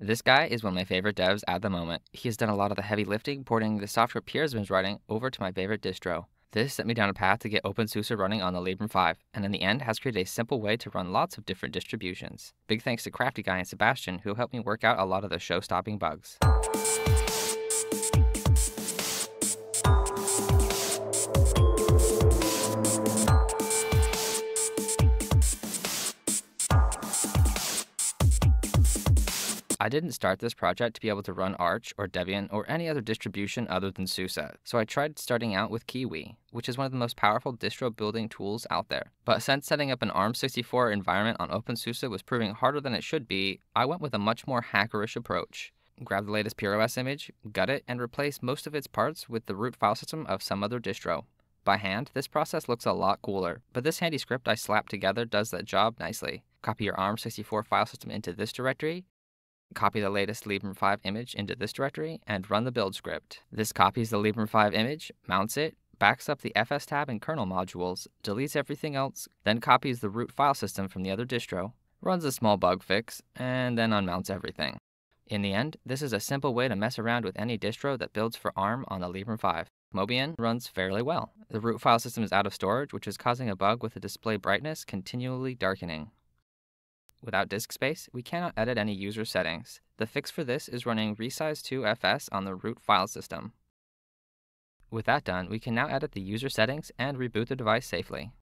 This guy is one of my favorite devs at the moment. He has done a lot of the heavy lifting, porting the software Purism is writing over to my favorite distro. This sent me down a path to get OpenSUSE running on the Librem 5, and in the end has created a simple way to run lots of different distributions. Big thanks to Crafty Guy and Sebastian who helped me work out a lot of the show-stopping bugs. I didn't start this project to be able to run Arch or Debian or any other distribution other than SUSE, so I tried starting out with Kiwi, which is one of the most powerful distro building tools out there. But since setting up an ARM64 environment on OpenSUSE was proving harder than it should be, I went with a much more hackerish approach. Grab the latest PureOS image, gut it, and replace most of its parts with the root file system of some other distro. By hand, this process looks a lot cooler, but this handy script I slapped together does that job nicely. Copy your ARM64 file system into this directory, Copy the latest Librem 5 image into this directory and run the build script. This copies the Librem 5 image, mounts it, backs up the fstab and kernel modules, deletes everything else, then copies the root file system from the other distro, runs a small bug fix, and then unmounts everything. In the end, this is a simple way to mess around with any distro that builds for ARM on the Librem 5. Mobian runs fairly well. The root file system is out of storage, which is causing a bug with the display brightness continually darkening. Without disk space, we cannot edit any user settings. The fix for this is running resize2fs on the root file system. With that done, we can now edit the user settings and reboot the device safely.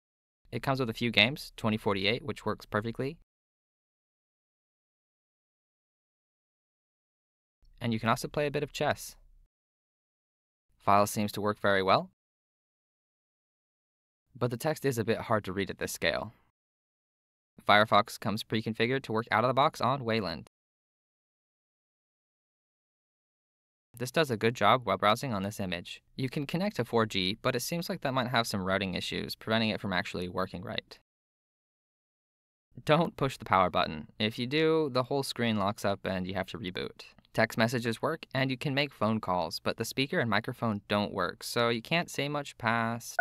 It comes with a few games, 2048, which works perfectly. And you can also play a bit of chess. File seems to work very well, but the text is a bit hard to read at this scale. Firefox comes pre-configured to work out of the box on Wayland. This does a good job web browsing on this image. You can connect to 4G, but it seems like that might have some routing issues, preventing it from actually working right. Don't push the power button. If you do, the whole screen locks up and you have to reboot. Text messages work, and you can make phone calls, but the speaker and microphone don't work, so you can't say much past.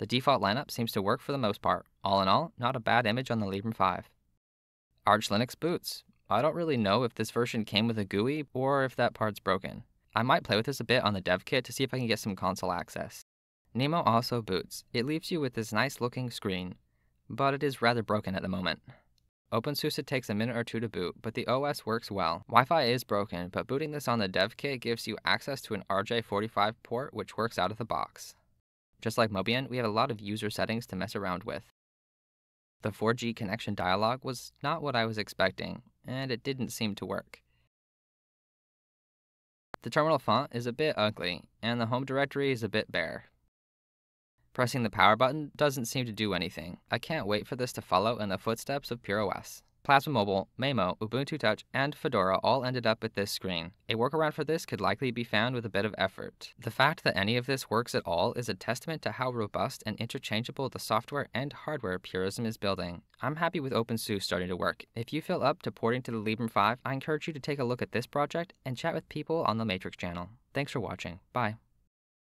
The default lineup seems to work for the most part. All in all, not a bad image on the Librem 5. Arch Linux boots. I don't really know if this version came with a GUI or if that part's broken. I might play with this a bit on the dev kit to see if I can get some console access. Nemo also boots. It leaves you with this nice looking screen, but it is rather broken at the moment. OpenSUSE takes a minute or two to boot, but the OS works well. Wi-Fi is broken, but booting this on the dev kit gives you access to an RJ45 port which works out of the box. Just like Mobian, we have a lot of user settings to mess around with. The 4G connection dialog was not what I was expecting, and it didn't seem to work. The terminal font is a bit ugly, and the home directory is a bit bare. Pressing the power button doesn't seem to do anything. I can't wait for this to follow in the footsteps of PureOS. Plasma Mobile, Memo, Ubuntu Touch, and Fedora all ended up at this screen. A workaround for this could likely be found with a bit of effort. The fact that any of this works at all is a testament to how robust and interchangeable the software and hardware Purism is building. I'm happy with OpenSUSE starting to work. If you feel up to porting to the Librem 5, I encourage you to take a look at this project and chat with people on the Matrix channel. Thanks for watching. Bye.